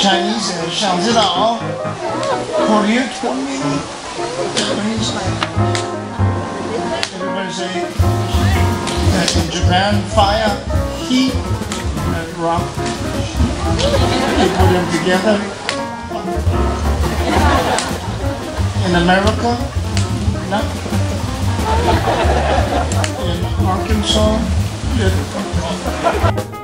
Chinese 想知道 Korea told me everybody say that in Japan fire heat and rock. You put them together. In America no. In Arkansas yeah.